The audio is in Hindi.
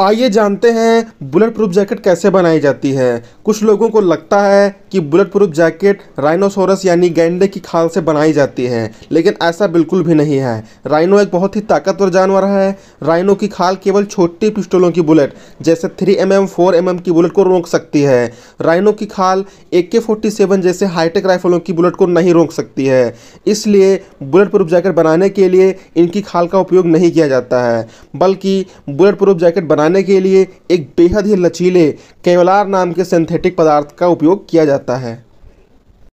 आइए जानते हैं बुलेट प्रूफ जैकेट कैसे बनाई जाती है। कुछ लोगों को लगता है कि बुलेट प्रूफ जैकेट राइनोसोरस यानी गैंडे की खाल से बनाई जाती है, लेकिन ऐसा बिल्कुल भी नहीं है। राइनो एक बहुत ही ताकतवर जानवर है। राइनो की खाल केवल छोटी पिस्टलों की बुलेट, जैसे three M M four M M की बुलेट को रोक सकती है। राइनो की खाल ए के फोर्टी सेवन जैसे हाईटेक राइफलों की बुलेट को नहीं रोक सकती है। इसलिए बुलेट प्रूफ जैकेट बनाने के लिए इनकी खाल का उपयोग नहीं किया जाता है, बल्कि बुलेट प्रूफ जैकेट बनाने के लिए एक बेहद ही लचीले केवलार नाम के सिंथेटिक पदार्थ का उपयोग किया जाता है।